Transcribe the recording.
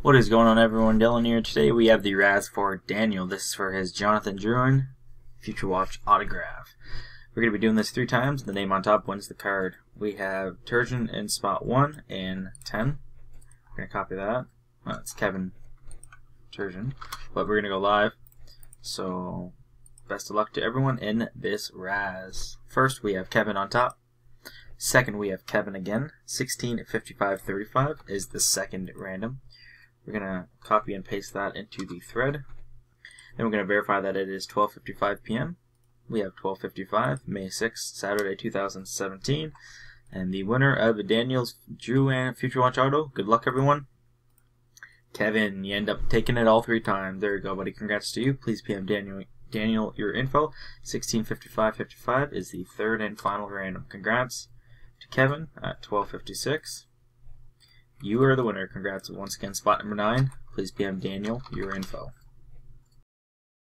What is going on everyone, Dylan here. Today we have the Raz for Daniel. This is for his Jonathan Drouin Future Watch autograph. We're going to be doing this three times. The name on top wins the card. We have Turgeon in spot 1 and 10. We're going to copy that. Well, it's Kevin Turgeon. But we're going to go live. So, best of luck to everyone in this Raz. First, we have Kevin on top. Second, we have Kevin again. 16, 55, 35 is the second random. We're going to copy and paste that into the thread. Then we're going to verify that it is 12.55 p.m. We have 12.55, May 6th, Saturday 2017. And the winner of Daniel's Drouin Future Watch Auto. Good luck, everyone. Kevin, you end up taking it all three times. There you go, buddy. Congrats to you. Please PM Daniel Daniel your info. 1655.55 is the third and final random. Congrats to Kevin at 1256. You are the winner. Congrats once again. Spot number nine. Please PM Daniel your info.